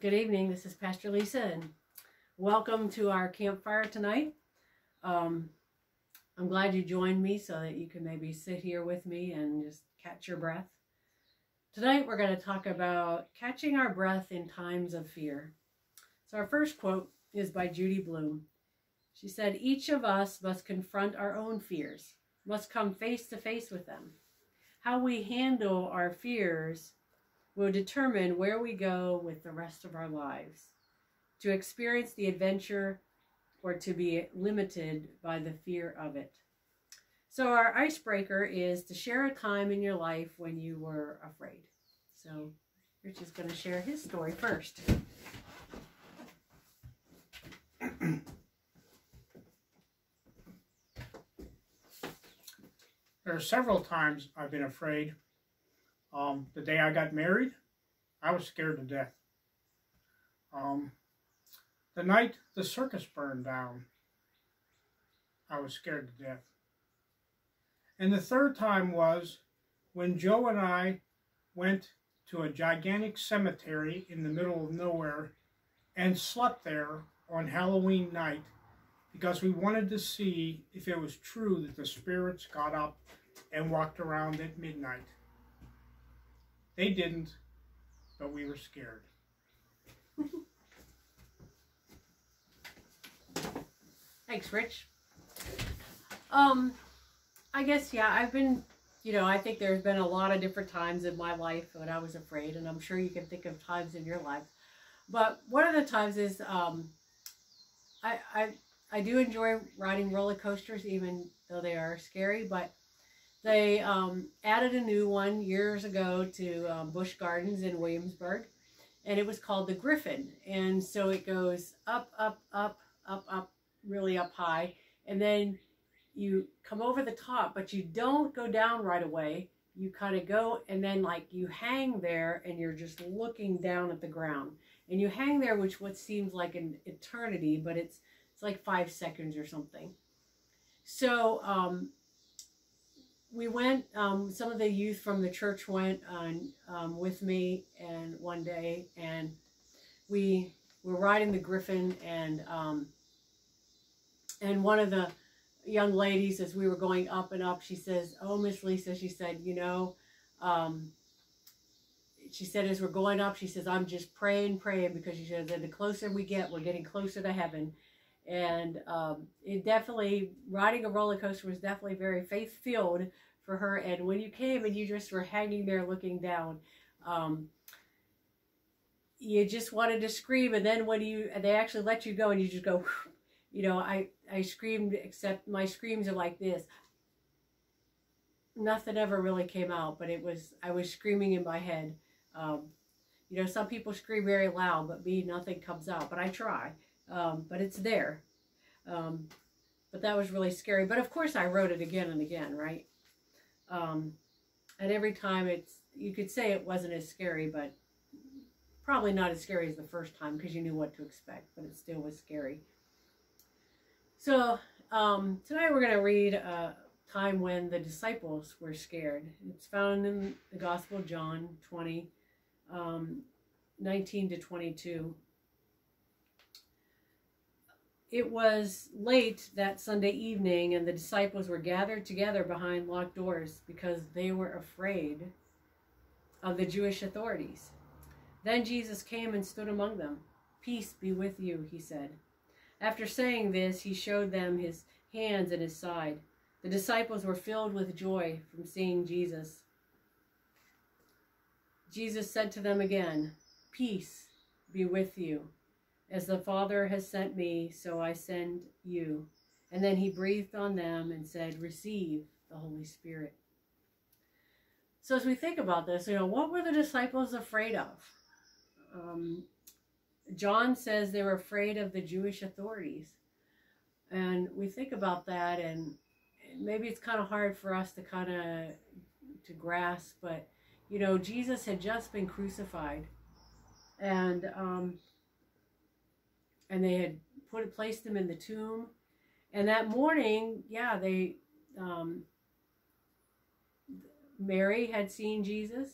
Good evening. This is Pastor Lisa, and welcome to our campfire tonight. Um, I'm glad you joined me so that you can maybe sit here with me and just catch your breath. Tonight, we're going to talk about catching our breath in times of fear. So, our first quote is by Judy Blume. She said, Each of us must confront our own fears, must come face to face with them. How we handle our fears will determine where we go with the rest of our lives. To experience the adventure or to be limited by the fear of it. So, our icebreaker is to share a time in your life when you were afraid. So, Rich is going to share his story first. There are several times I've been afraid. Um, the day I got married, I was scared to death. Um, the night the circus burned down, I was scared to death. And the third time was when Joe and I went to a gigantic cemetery in the middle of nowhere and slept there on Halloween night because we wanted to see if it was true that the spirits got up and walked around at midnight. They didn't, but we were scared. Thanks, Rich. Um, I guess, yeah, I've been, you know, I think there's been a lot of different times in my life when I was afraid, and I'm sure you can think of times in your life. But one of the times is, um, I, I, I do enjoy riding roller coasters, even though they are scary, but they um, added a new one years ago to um, Gardens in Williamsburg, and it was called the Griffon. And so it goes up, up, up, up, up, really up high, and then you come over the top, but you don't go down right away. You kind of go and then like you hang there and you're just looking down at the ground. And you hang there, which what seems like an eternity, but it's it's like five seconds or something. So um, we went. Um, some of the youth from the church went on um, with me, and one day, and we were riding the Griffon and um, and one of the young ladies as we were going up and up she says oh miss lisa she said you know um, she said as we're going up she says i'm just praying praying because she said that the closer we get we're getting closer to heaven and um, it definitely riding a roller coaster was definitely very faith filled for her and when you came and you just were hanging there looking down um, you just wanted to scream and then when you they actually let you go and you just go you know, I, I screamed, except my screams are like this. Nothing ever really came out, but it was, I was screaming in my head. Um, you know, some people scream very loud, but me, nothing comes out. But I try. Um, but it's there. Um, but that was really scary. But of course, I wrote it again and again, right? Um, and every time it's, you could say it wasn't as scary, but probably not as scary as the first time because you knew what to expect, but it still was scary. So um, tonight we're going to read a time when the disciples were scared. It's found in the Gospel of John 20, um, 19 to 22. It was late that Sunday evening, and the disciples were gathered together behind locked doors because they were afraid of the Jewish authorities. Then Jesus came and stood among them. Peace be with you, he said. After saying this, he showed them his hands and his side. The disciples were filled with joy from seeing Jesus. Jesus said to them again, Peace be with you. As the Father has sent me, so I send you. And then he breathed on them and said, Receive the Holy Spirit. So as we think about this, you know, what were the disciples afraid of? Um, John says they were afraid of the Jewish authorities. And we think about that and maybe it's kind of hard for us to kind of to grasp, but you know, Jesus had just been crucified. And um and they had put placed him in the tomb. And that morning, yeah, they um Mary had seen Jesus.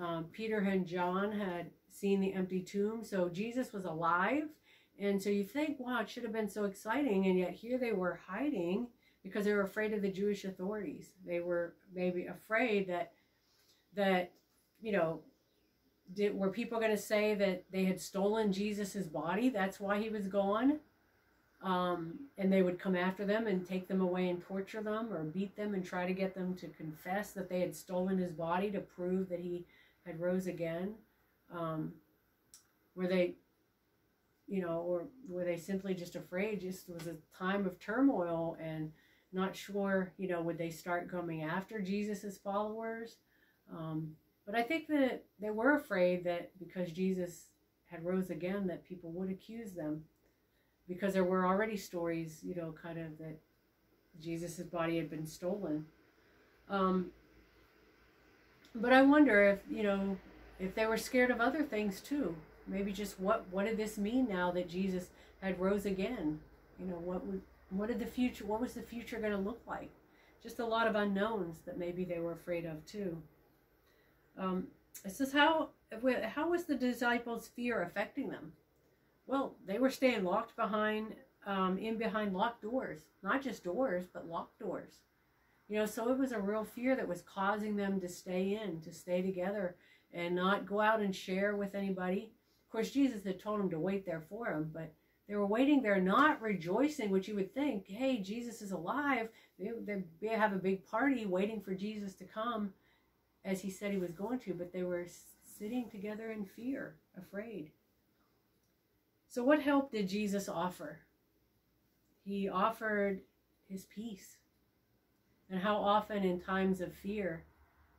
Um, Peter and John had seen the empty tomb. So Jesus was alive. And so you think, wow, it should have been so exciting. And yet here they were hiding because they were afraid of the Jewish authorities. They were maybe afraid that, that, you know, did, were people going to say that they had stolen Jesus's body? That's why he was gone. Um, and they would come after them and take them away and torture them or beat them and try to get them to confess that they had stolen his body to prove that he had rose again. Um, were they, you know, or were they simply just afraid? Just was a time of turmoil and not sure, you know, would they start coming after Jesus's followers? Um, but I think that they were afraid that because Jesus had rose again, that people would accuse them because there were already stories, you know, kind of that Jesus's body had been stolen. Um, but I wonder if, you know, if they were scared of other things too. Maybe just what what did this mean now that Jesus had rose again? You know, what would what did the future what was the future going to look like? Just a lot of unknowns that maybe they were afraid of too. Um, it says how how was the disciples' fear affecting them? Well, they were staying locked behind, um, in behind locked doors. Not just doors, but locked doors. You know, so it was a real fear that was causing them to stay in, to stay together, and not go out and share with anybody. Of course, Jesus had told them to wait there for them, but they were waiting there, not rejoicing, which you would think, hey, Jesus is alive. They, they have a big party waiting for Jesus to come as he said he was going to, but they were sitting together in fear, afraid. So, what help did Jesus offer? He offered his peace. And how often in times of fear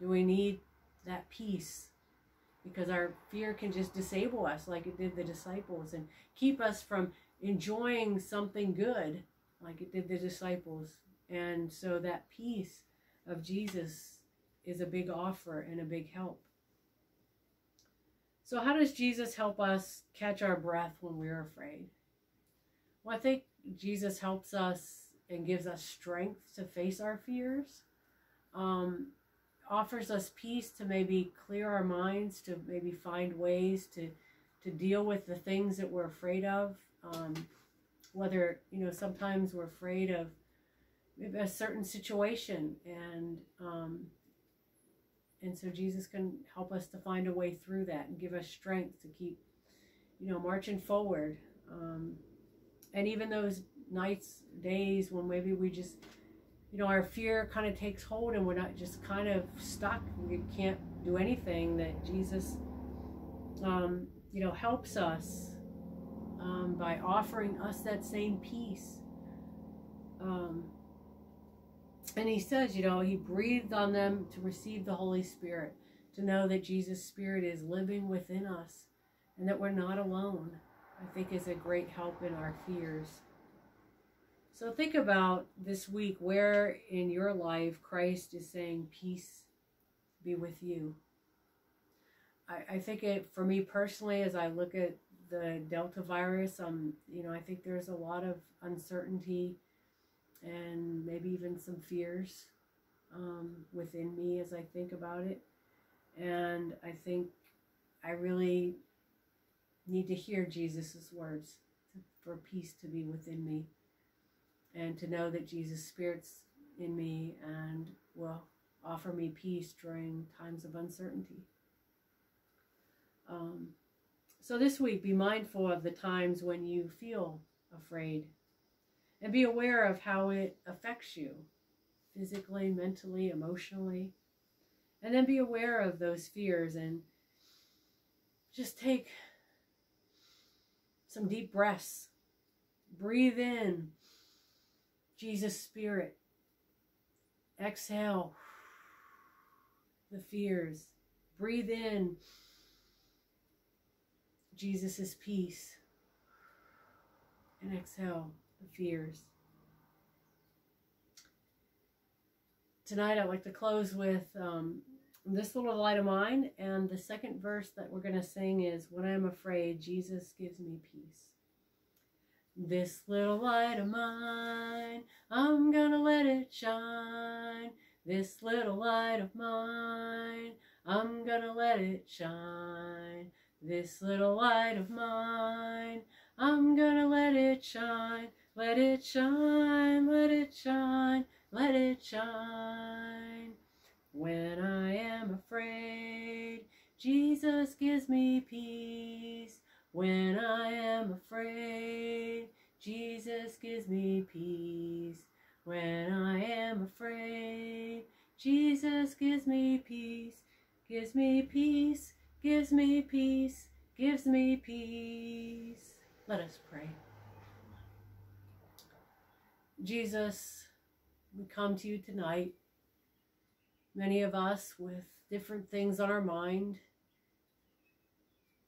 do we need that peace? Because our fear can just disable us like it did the disciples and keep us from enjoying something good like it did the disciples. And so that peace of Jesus is a big offer and a big help. So, how does Jesus help us catch our breath when we're afraid? Well, I think Jesus helps us and gives us strength to face our fears, um, offers us peace to maybe clear our minds, to maybe find ways to, to deal with the things that we're afraid of. Um, whether, you know, sometimes we're afraid of a certain situation and um, and so Jesus can help us to find a way through that and give us strength to keep, you know, marching forward. Um, and even those nights, days when maybe we just, you know, our fear kind of takes hold and we're not just kind of stuck. We can't do anything. That Jesus, um, you know, helps us um, by offering us that same peace. Um, and he says, you know, he breathed on them to receive the Holy Spirit, to know that Jesus' Spirit is living within us and that we're not alone, I think is a great help in our fears. So think about this week where in your life Christ is saying, Peace be with you. I, I think it, for me personally, as I look at the Delta virus, um, you know, I think there's a lot of uncertainty and maybe even some fears um, within me as I think about it. And I think I really need to hear Jesus' words for peace to be within me and to know that Jesus' Spirit's in me and will offer me peace during times of uncertainty. Um, so this week, be mindful of the times when you feel afraid and be aware of how it affects you physically, mentally, emotionally. And then be aware of those fears and just take some deep breaths. Breathe in Jesus' Spirit. Exhale the fears. Breathe in Jesus' peace. And exhale fears. Tonight, I'd like to close with um, this little light of mine, and the second verse that we're going to sing is When I'm afraid, Jesus gives me peace. This little light of mine, I'm gonna let it shine. This little light of mine, I'm gonna let it shine. This little light of mine, I'm gonna let it shine, let it shine, let it shine, let it shine. When I am afraid, Jesus gives me peace. When I am afraid, Jesus gives me peace. When I am afraid, Jesus gives me peace, gives me peace, gives me peace, gives me peace. Let us pray. Jesus, we come to you tonight, many of us with different things on our mind,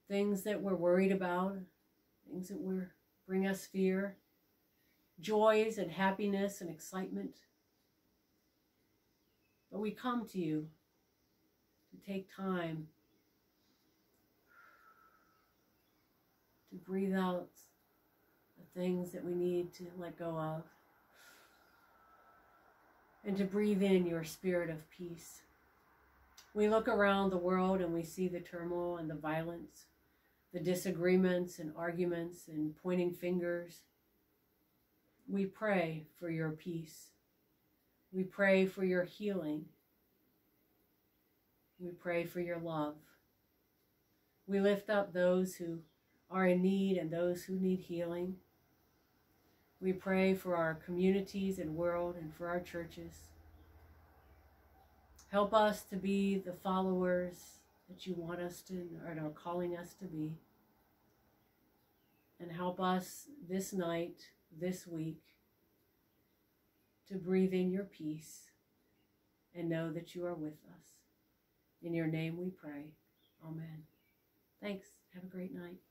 things that we're worried about, things that were bring us fear, joys and happiness and excitement. But we come to you to take time to breathe out the things that we need to let go of and to breathe in your spirit of peace. We look around the world and we see the turmoil and the violence, the disagreements and arguments and pointing fingers. We pray for your peace. We pray for your healing. We pray for your love. We lift up those who are in need and those who need healing. We pray for our communities and world and for our churches. Help us to be the followers that you want us to and are calling us to be. And help us this night, this week, to breathe in your peace and know that you are with us. In your name we pray. Amen. Thanks. Have a great night.